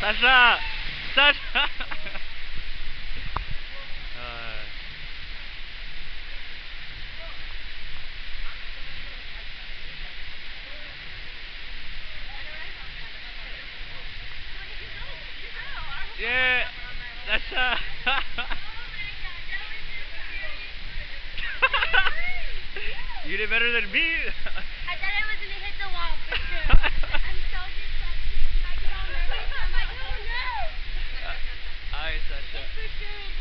Саша! Саша! Yeah, Sasha! you did better than me! It's for sure.